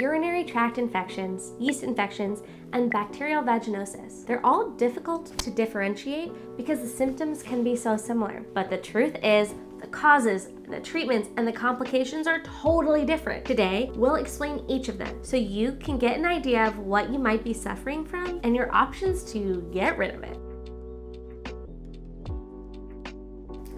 urinary tract infections, yeast infections, and bacterial vaginosis. They're all difficult to differentiate because the symptoms can be so similar. But the truth is, the causes, the treatments, and the complications are totally different. Today, we'll explain each of them so you can get an idea of what you might be suffering from and your options to get rid of it.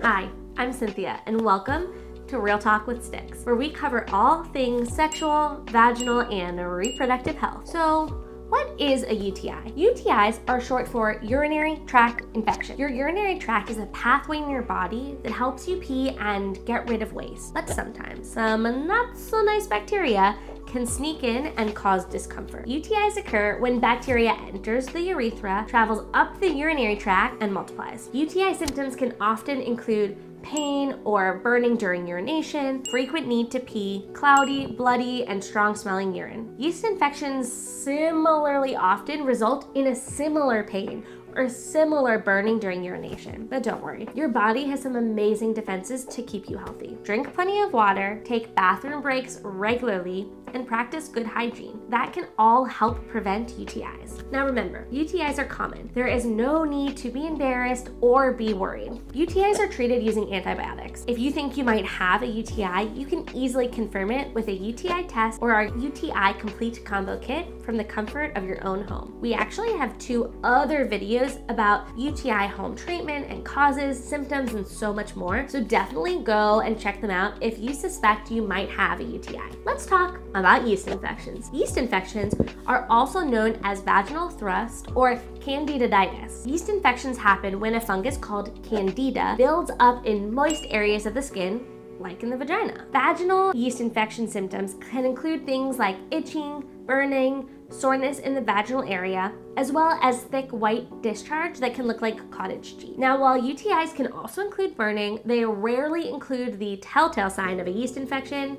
Hi, I'm Cynthia, and welcome to Real Talk with Stix, where we cover all things sexual, vaginal, and reproductive health. So, what is a UTI? UTIs are short for urinary tract infection. Your urinary tract is a pathway in your body that helps you pee and get rid of waste. But sometimes some not so nice bacteria can sneak in and cause discomfort. UTIs occur when bacteria enters the urethra, travels up the urinary tract, and multiplies. UTI symptoms can often include pain or burning during urination, frequent need to pee, cloudy, bloody, and strong smelling urine. Yeast infections similarly often result in a similar pain or similar burning during urination. But don't worry, your body has some amazing defenses to keep you healthy. Drink plenty of water, take bathroom breaks regularly, and practice good hygiene. That can all help prevent UTIs. Now remember, UTIs are common. There is no need to be embarrassed or be worried. UTIs are treated using antibiotics. If you think you might have a UTI, you can easily confirm it with a UTI test or our UTI Complete Combo Kit from the comfort of your own home. We actually have two other videos videos about UTI home treatment and causes, symptoms, and so much more. So definitely go and check them out if you suspect you might have a UTI. Let's talk about yeast infections. Yeast infections are also known as vaginal thrush or candidiasis. Yeast infections happen when a fungus called candida builds up in moist areas of the skin like in the vagina. Vaginal yeast infection symptoms can include things like itching, burning, soreness in the vaginal area, as well as thick white discharge that can look like cottage cheese. Now, while UTIs can also include burning, they rarely include the telltale sign of a yeast infection,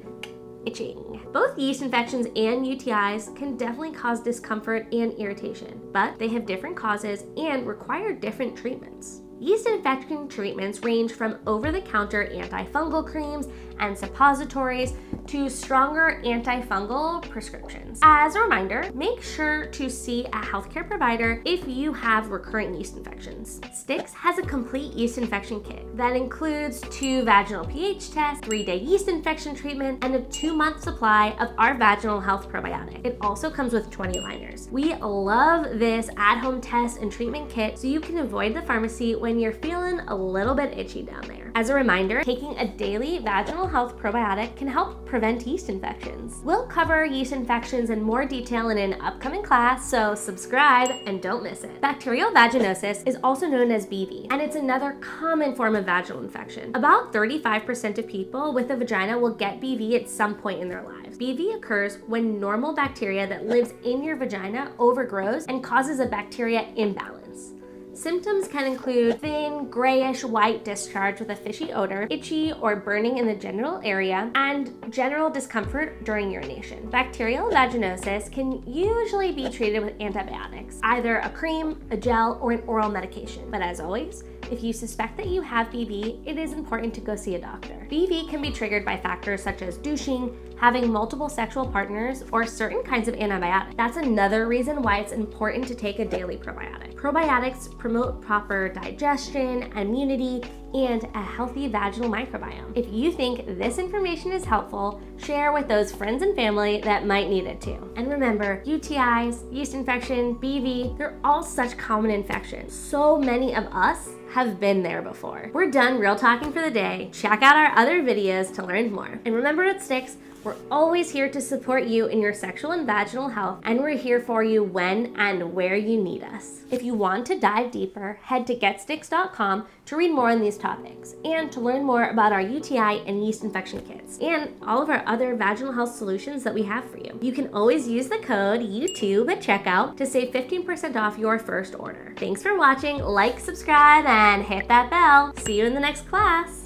itching. Both yeast infections and UTIs can definitely cause discomfort and irritation, but they have different causes and require different treatments. Yeast infection treatments range from over-the-counter antifungal creams and suppositories to stronger antifungal prescriptions. As a reminder, make sure to see a healthcare provider if you have recurrent yeast infections. Stix has a complete yeast infection kit that includes two vaginal pH tests, three-day yeast infection treatment, and a two-month supply of our vaginal health probiotic. It also comes with 20 liners. We love this at-home test and treatment kit so you can avoid the pharmacy when you're feeling a little bit itchy down there. As a reminder, taking a daily vaginal health probiotic can help prevent yeast infections. We'll cover yeast infections in more detail in an upcoming class, so subscribe and don't miss it. Bacterial vaginosis is also known as BV, and it's another common form of vaginal infection. About 35% of people with a vagina will get BV at some point in their lives. BV occurs when normal bacteria that lives in your vagina overgrows and causes a bacteria imbalance. Symptoms can include thin, grayish white discharge with a fishy odor, itchy or burning in the genital area, and general discomfort during urination. Bacterial vaginosis can usually be treated with antibiotics, either a cream, a gel, or an oral medication. But as always, if you suspect that you have BV, it is important to go see a doctor. BV can be triggered by factors such as douching, having multiple sexual partners, or certain kinds of antibiotics. That's another reason why it's important to take a daily probiotic. Probiotics promote proper digestion, immunity, and a healthy vaginal microbiome. If you think this information is helpful, share with those friends and family that might need it too. And remember, UTIs, yeast infection, BV, they're all such common infections. So many of us have been there before. We're done real talking for the day. Check out our other videos to learn more. And remember at Stix, we're always here to support you in your sexual and vaginal health, and we're here for you when and where you need us. If you want to dive deeper, head to getstix.com to read more on these topics and to learn more about our UTI and yeast infection kits and all of our other vaginal health solutions that we have for you. You can always use the code YouTube at checkout to save 15% off your first order. Thanks for watching, like, subscribe, and hit that bell. See you in the next class.